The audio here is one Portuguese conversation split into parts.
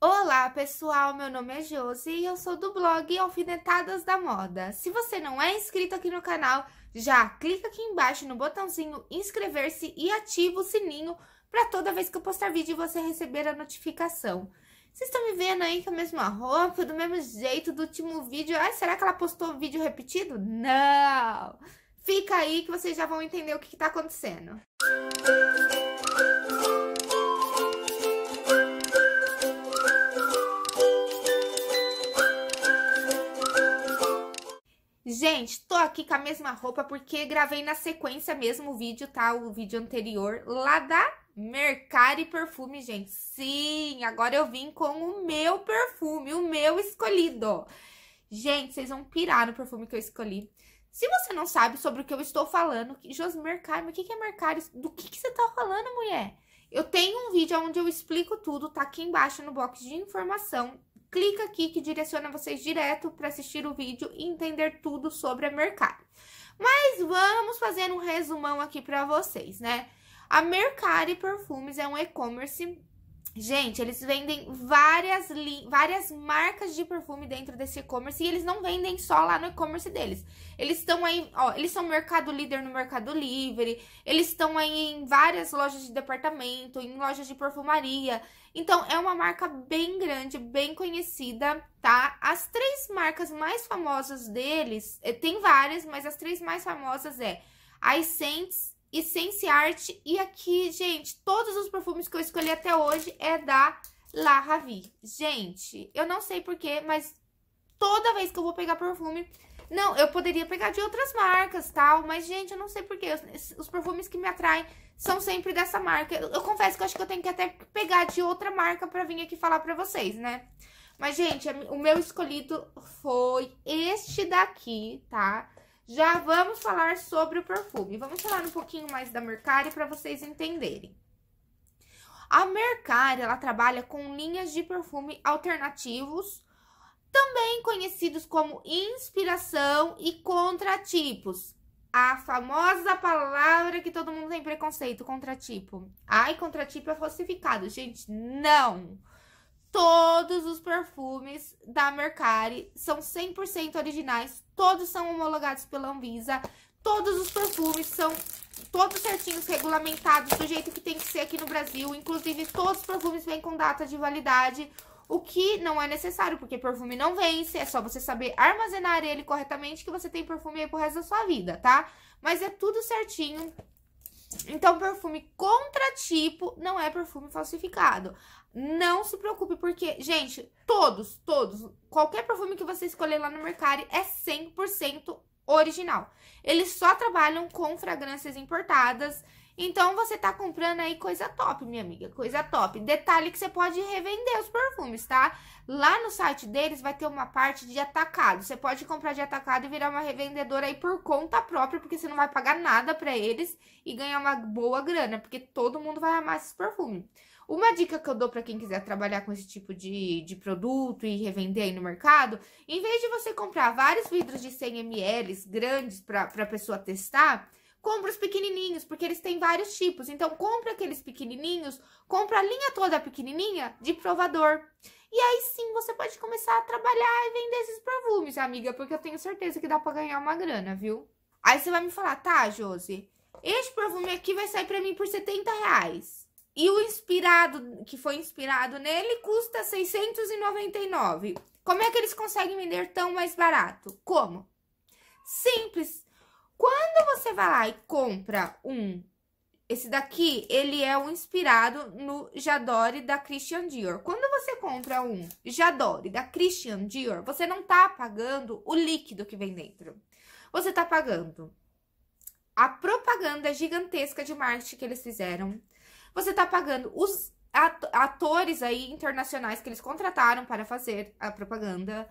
Olá, pessoal! Meu nome é Josi e eu sou do blog Alfinetadas da Moda. Se você não é inscrito aqui no canal, já clica aqui embaixo no botãozinho inscrever-se e ativa o sininho para toda vez que eu postar vídeo você receber a notificação. Vocês estão me vendo aí com a mesma roupa, do mesmo jeito do último vídeo? Ai, será que ela postou vídeo repetido? Não! Fica aí que vocês já vão entender o que está acontecendo. Gente, aqui com a mesma roupa porque gravei na sequência mesmo o vídeo, tá? O vídeo anterior, lá da Mercari Perfume, gente. Sim, agora eu vim com o meu perfume, o meu escolhido. Gente, vocês vão pirar no perfume que eu escolhi. Se você não sabe sobre o que eu estou falando, Jos Mercari, mas o que é Mercari? Do que, que você tá falando, mulher? Eu tenho um vídeo onde eu explico tudo, tá aqui embaixo no box de informação clica aqui que direciona vocês direto para assistir o vídeo e entender tudo sobre a Mercari. Mas vamos fazer um resumão aqui para vocês, né? A Mercari Perfumes é um e-commerce Gente, eles vendem várias, várias marcas de perfume dentro desse e-commerce e eles não vendem só lá no e-commerce deles. Eles estão aí, ó, eles são mercado líder no Mercado Livre, eles estão aí em várias lojas de departamento, em lojas de perfumaria. Então, é uma marca bem grande, bem conhecida, tá? As três marcas mais famosas deles, eh, tem várias, mas as três mais famosas é a Essence, Essence Art. E aqui, gente, todos os perfumes que eu escolhi até hoje é da La Ravi. Gente, eu não sei porquê, mas toda vez que eu vou pegar perfume... Não, eu poderia pegar de outras marcas, tal, mas, gente, eu não sei porquê. Os, os perfumes que me atraem são sempre dessa marca. Eu, eu, confesso que eu acho que eu tenho que até pegar de outra marca pra vir aqui falar pra vocês, né? Mas, gente, o meu escolhido foi este daqui, tá? Já vamos falar sobre o perfume. Vamos falar um pouquinho mais da Mercari para vocês entenderem. A Mercari, ela trabalha com linhas de perfume alternativos, também conhecidos como inspiração e contratipos. A famosa palavra que todo mundo tem preconceito, contratipo. Ai, contratipo é falsificado. Gente, não! Todos os perfumes da Mercari são 100% originais, todos são homologados pela Anvisa, todos os perfumes são todos certinhos, regulamentados, do jeito que tem que ser aqui no Brasil. Inclusive, todos os perfumes vêm com data de validade, o que não é necessário, porque perfume não vence, é só você saber armazenar ele corretamente que você tem perfume aí pro resto da sua vida, tá? Mas é tudo certinho, então, perfume contratipo não é perfume falsificado. Não se preocupe, porque, gente, todos, todos, qualquer perfume que você escolher lá no mercado é 100% original. Eles só trabalham com fragrâncias importadas então, você tá comprando aí coisa top, minha amiga, coisa top. Detalhe que você pode revender os perfumes, tá? Lá no site deles vai ter uma parte de atacado. Você pode comprar de atacado e virar uma revendedora aí por conta própria, porque você não vai pagar nada pra eles e ganhar uma boa grana, porque todo mundo vai amar esses perfumes. Uma dica que eu dou para quem quiser trabalhar com esse tipo de, de produto e revender aí no mercado, em vez de você comprar vários vidros de 100 ml grandes para a pessoa testar, compra os pequenininhos, porque eles têm vários tipos. Então, compra aqueles pequenininhos, compra a linha toda pequenininha de provador. E aí sim, você pode começar a trabalhar e vender esses perfumes, amiga, porque eu tenho certeza que dá pra ganhar uma grana, viu? Aí você vai me falar, tá, Josi, este perfume aqui vai sair pra mim por 70 reais. E o inspirado, que foi inspirado nele, custa 699. Como é que eles conseguem vender tão mais barato? Como? Simples. Quando você vai lá e compra um, esse daqui, ele é um inspirado no Jadore da Christian Dior. Quando você compra um Jadore da Christian Dior, você não tá pagando o líquido que vem dentro. Você tá pagando a propaganda gigantesca de marketing que eles fizeram. Você tá pagando os atores aí internacionais que eles contrataram para fazer a propaganda.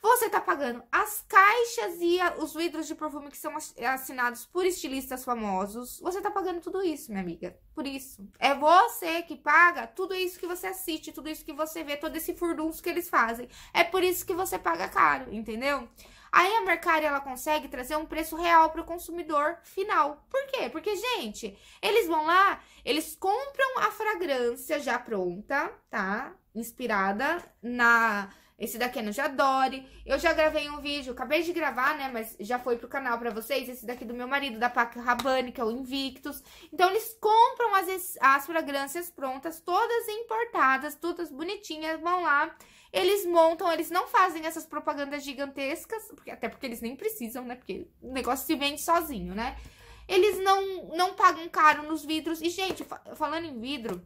Você tá pagando as caixas e a, os vidros de perfume que são assinados por estilistas famosos. Você tá pagando tudo isso, minha amiga. Por isso. É você que paga tudo isso que você assiste, tudo isso que você vê, todo esse furdunço que eles fazem. É por isso que você paga caro, entendeu? Aí a Mercari ela consegue trazer um preço real para o consumidor final. Por quê? Porque, gente, eles vão lá, eles compram a fragrância já pronta, tá? inspirada na esse daqui é no Jadore. Eu já gravei um vídeo, acabei de gravar, né? Mas já foi pro canal pra vocês. Esse daqui do meu marido, da Paco Rabanne, que é o Invictus. Então, eles compram as, as fragrâncias prontas, todas importadas, todas bonitinhas. Vão lá, eles montam, eles não fazem essas propagandas gigantescas, porque, até porque eles nem precisam, né? Porque o negócio se vende sozinho, né? Eles não, não pagam caro nos vidros. E, gente, falando em vidro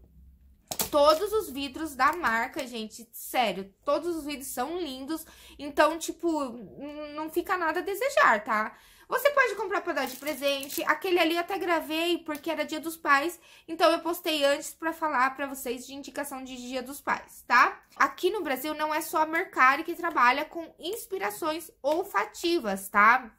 todos os vidros da marca, gente. Sério, todos os vidros são lindos. Então, tipo, não fica nada a desejar, tá? Você pode comprar pra dar de presente. Aquele ali eu até gravei porque era dia dos pais. Então, eu postei antes pra falar pra vocês de indicação de dia dos pais, tá? Aqui no Brasil não é só a Mercari que trabalha com inspirações olfativas, tá?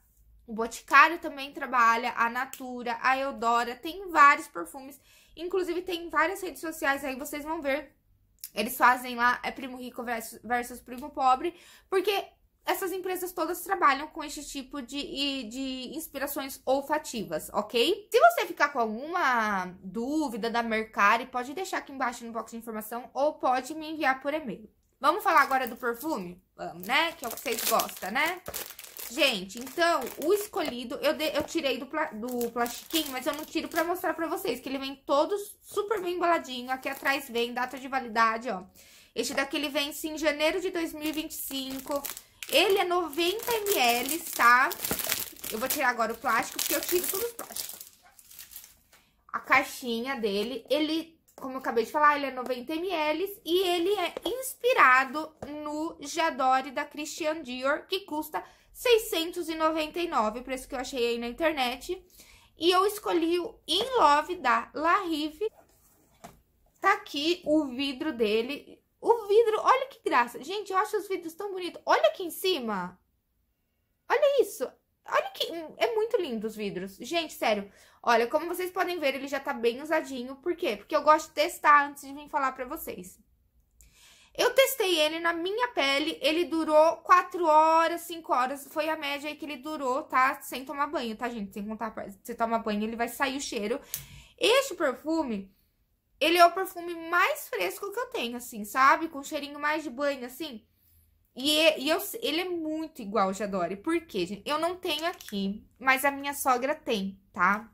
O Boticário também trabalha, a Natura, a Eudora, tem vários perfumes Inclusive, tem várias redes sociais aí, vocês vão ver. Eles fazem lá, é Primo Rico versus, versus Primo Pobre, porque essas empresas todas trabalham com esse tipo de, de inspirações olfativas, ok? Se você ficar com alguma dúvida da Mercari, pode deixar aqui embaixo no box de informação ou pode me enviar por e-mail. Vamos falar agora do perfume? Vamos, né? Que é o que vocês gostam, né? Gente, então, o escolhido, eu, de, eu tirei do, do plastiquinho, mas eu não tiro pra mostrar pra vocês, que ele vem todo super bem embaladinho. Aqui atrás vem data de validade, ó. Este daqui, ele vence em janeiro de 2025. Ele é 90 ml, tá? Eu vou tirar agora o plástico, porque eu tiro todos os plásticos. A caixinha dele, ele, como eu acabei de falar, ele é 90 ml e ele é inspirado no Jadore da Christian Dior, que custa 699, o preço que eu achei aí na internet. E eu escolhi o In Love da La Rive. Tá aqui o vidro dele. O vidro, olha que graça. Gente, eu acho os vidros tão bonitos. Olha aqui em cima. Olha isso. Olha que... É muito lindo os vidros. Gente, sério. Olha, como vocês podem ver, ele já tá bem usadinho. Por quê? Porque eu gosto de testar antes de vir falar pra vocês. Eu testei ele na minha pele, ele durou 4 horas, 5 horas, foi a média aí que ele durou, tá? Sem tomar banho, tá, gente? Sem contar, você toma banho, ele vai sair o cheiro. Este perfume, ele é o perfume mais fresco que eu tenho, assim, sabe? Com cheirinho mais de banho, assim. E, e eu, ele é muito igual ao Jadore. Por quê, gente? Eu não tenho aqui, mas a minha sogra tem, tá?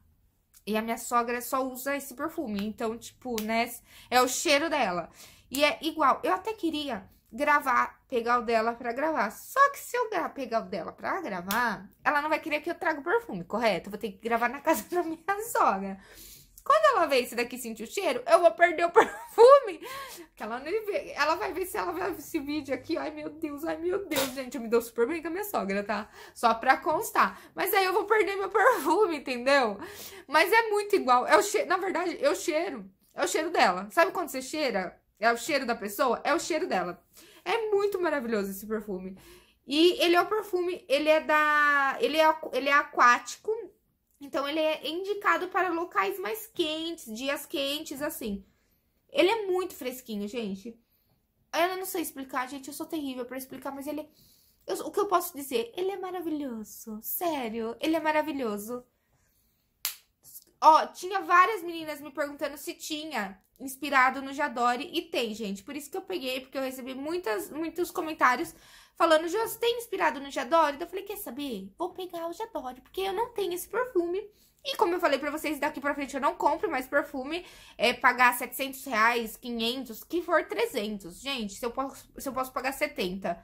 E a minha sogra só usa esse perfume. Então, tipo, né? É o cheiro dela. E é igual. Eu até queria gravar, pegar o dela pra gravar. Só que se eu pegar o dela pra gravar, ela não vai querer que eu traga o perfume, correto? Eu vou ter que gravar na casa da minha sogra. Quando ela ver esse daqui sentir o cheiro, eu vou perder o perfume. Que ela não vê. Ela vai ver se ela ver esse vídeo aqui. Ai, meu Deus, ai, meu Deus, gente. Eu me dou super bem com a minha sogra, tá? Só pra constar. Mas aí eu vou perder meu perfume, entendeu? Mas é muito igual. É o cheiro. Na verdade, eu cheiro. É o cheiro dela. Sabe quando você cheira? É o cheiro da pessoa? É o cheiro dela. É muito maravilhoso esse perfume. E ele é o perfume, ele é da. Ele é, ele é aquático. Então, ele é indicado para locais mais quentes, dias quentes, assim. Ele é muito fresquinho, gente. Eu não sei explicar, gente. Eu sou terrível para explicar, mas ele. Eu, o que eu posso dizer? Ele é maravilhoso. Sério, ele é maravilhoso. Ó, tinha várias meninas me perguntando se tinha inspirado no Jadore e tem, gente. Por isso que eu peguei, porque eu recebi muitas, muitos comentários falando, Jô, você tem inspirado no? Então eu falei, quer saber? Vou pegar o Jadore, porque eu não tenho esse perfume. E como eu falei pra vocês, daqui pra frente eu não compro mais perfume. É pagar 700 reais, 500, que for 300. Gente, se eu posso, se eu posso pagar 70.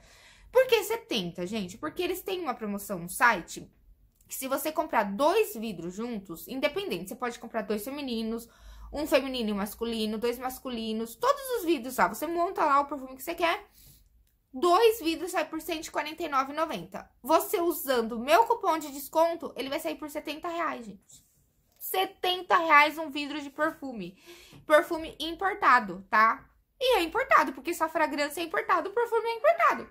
Por que 70, gente? Porque eles têm uma promoção no site que se você comprar dois vidros juntos, independente, você pode comprar dois femininos, um feminino e um masculino, dois masculinos, todos os vidros lá. Você monta lá o perfume que você quer. Dois vidros sai por R$ 149,90. Você usando o meu cupom de desconto, ele vai sair por 70 reais, gente. 70 reais um vidro de perfume. Perfume importado, tá? E é importado, porque sua fragrância é importada, o perfume é importado.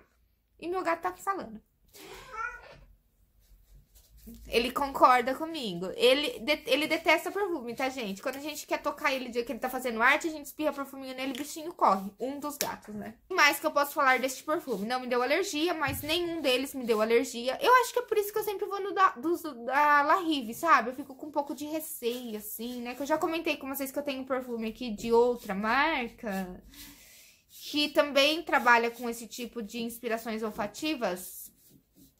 E meu gato tá aqui falando. Ele concorda comigo. Ele, de, ele detesta perfume, tá, gente? Quando a gente quer tocar ele dia que ele tá fazendo arte, a gente espirra perfuminho nele, o bichinho corre. Um dos gatos, né? O mais que eu posso falar deste perfume? Não me deu alergia, mas nenhum deles me deu alergia. Eu acho que é por isso que eu sempre vou no da, dos, da La Rive, sabe? Eu fico com um pouco de receio, assim, né? Que eu já comentei com vocês que eu tenho um perfume aqui de outra marca que também trabalha com esse tipo de inspirações olfativas.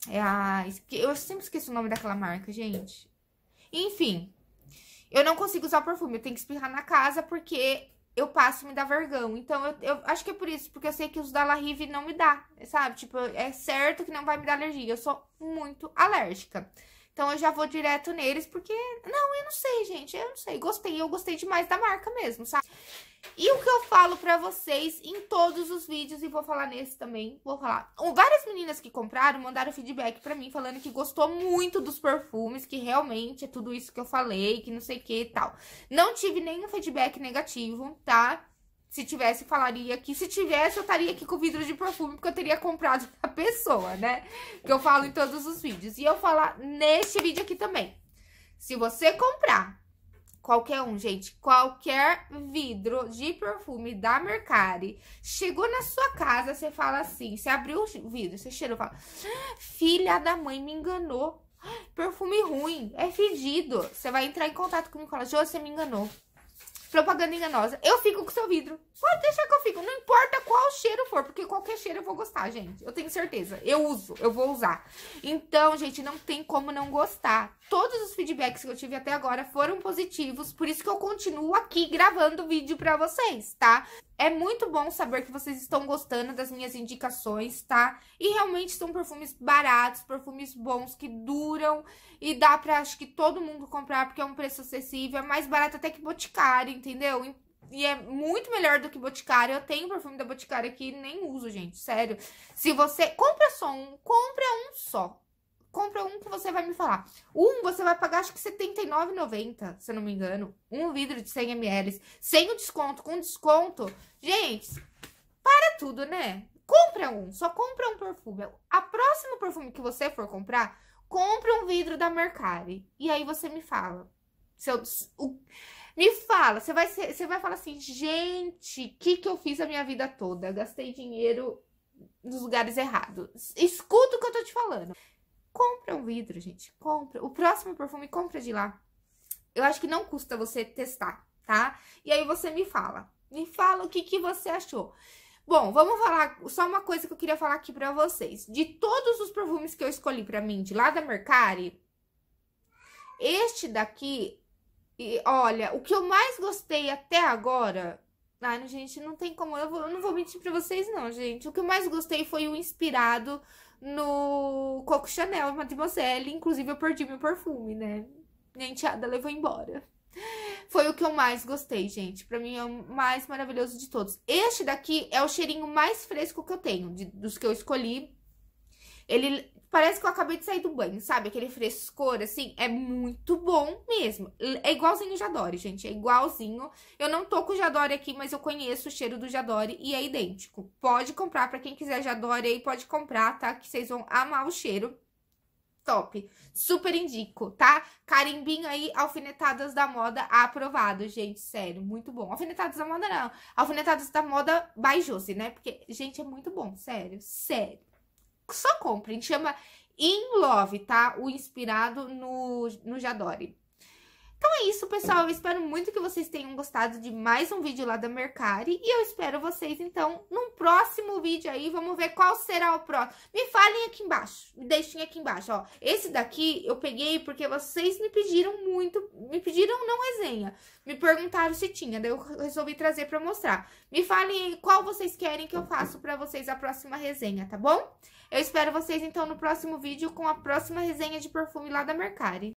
É a... Eu sempre esqueço o nome daquela marca, gente. Enfim, eu não consigo usar perfume, eu tenho que espirrar na casa porque eu passo e me dá vergão. Então, eu, eu, acho que é por isso, porque eu sei que os da La Rive não me dá, sabe? Tipo, é certo que não vai me dar alergia. Eu sou muito alérgica. Então, eu já vou direto neles, porque... Não, eu não sei, gente, eu não sei. Gostei, eu gostei demais da marca mesmo, sabe? E o que eu falo pra vocês em todos os vídeos, e vou falar nesse também, vou falar. Várias meninas que compraram mandaram feedback pra mim, falando que gostou muito dos perfumes, que realmente é tudo isso que eu falei, que não sei o que e tal. Não tive nenhum feedback negativo, tá? Se tivesse, falaria aqui. Se tivesse, eu estaria aqui com vidro de perfume, porque eu teria comprado a pessoa, né? Que eu falo em todos os vídeos. E eu falar neste vídeo aqui também. Se você comprar Qualquer um, gente. Qualquer vidro de perfume da Mercari. Chegou na sua casa, você fala assim. Você abriu o vidro, você cheirou fala: Filha da mãe me enganou. Perfume ruim, é fedido. Você vai entrar em contato comigo e falar: Jô, você me enganou propaganda enganosa. Eu fico com seu vidro. Pode deixar que eu fico. Não importa qual cheiro for, porque qualquer cheiro eu vou gostar, gente. Eu tenho certeza. Eu uso, eu vou usar. Então, gente, não tem como não gostar. Todos os feedbacks que eu tive até agora foram positivos, por isso que eu continuo aqui gravando vídeo pra vocês, tá? É muito bom saber que vocês estão gostando das minhas indicações, tá? E realmente são perfumes baratos, perfumes bons, que duram e dá pra, acho que, todo mundo comprar, porque é um preço acessível, é mais barato até que Boticário, entendeu? E é muito melhor do que Boticário. Eu tenho perfume da Boticário aqui nem uso, gente, sério. Se você... Compra só um, compra um só. Compra um que você vai me falar. Um você vai pagar acho que R$79,90, se eu não me engano. Um vidro de 100 ml. Sem o desconto, com desconto. Gente, para tudo, né? Compra um, só compra um perfume. A próximo perfume que você for comprar, compra um vidro da Mercari. E aí você me fala. Se eu, o, me fala, você vai, você vai falar assim, gente, o que, que eu fiz a minha vida toda? Gastei dinheiro nos lugares errados. Escuta o que eu tô te falando. Compra um vidro, gente. Compra. O próximo perfume, compra de lá. Eu acho que não custa você testar, tá? E aí você me fala. Me fala o que, que você achou. Bom, vamos falar só uma coisa que eu queria falar aqui pra vocês. De todos os perfumes que eu escolhi pra mim, de lá da Mercari, este daqui, olha, o que eu mais gostei até agora... Ai, gente, não tem como, eu, vou, eu não vou mentir pra vocês não, gente. O que eu mais gostei foi o inspirado no Coco Chanel Mademoiselle. Inclusive, eu perdi meu perfume, né? Minha enteada levou embora. Foi o que eu mais gostei, gente. Pra mim é o mais maravilhoso de todos. Este daqui é o cheirinho mais fresco que eu tenho, de, dos que eu escolhi. Ele Parece que eu acabei de sair do banho, sabe? Aquele frescor, assim, é muito bom mesmo. É igualzinho o Jadore, gente, é igualzinho. Eu não tô com o Jadore aqui, mas eu conheço o cheiro do Jadore e é idêntico. Pode comprar, pra quem quiser Jadore aí, pode comprar, tá? Que vocês vão amar o cheiro. Top. Super indico, tá? Carimbinho aí, alfinetadas da moda aprovado, gente, sério, muito bom. Alfinetadas da moda não, alfinetadas da moda by Josi, né? Porque, gente, é muito bom, sério, sério só comprem. Chama In Love, tá? O inspirado no, no Jadore. Então é isso, pessoal. Eu espero muito que vocês tenham gostado de mais um vídeo lá da Mercari. E eu espero vocês, então, num próximo vídeo aí. Vamos ver qual será o próximo. Me falem aqui embaixo. Me deixem aqui embaixo, ó. Esse daqui eu peguei porque vocês me pediram muito. Me pediram não resenha. Me perguntaram se tinha. Daí eu resolvi trazer pra mostrar. Me falem qual vocês querem que eu faça pra vocês a próxima resenha, tá bom? Eu espero vocês, então, no próximo vídeo com a próxima resenha de perfume lá da Mercari.